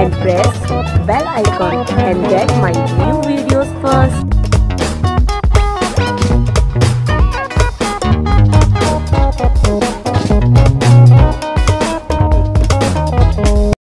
and press bell icon and get my new videos first.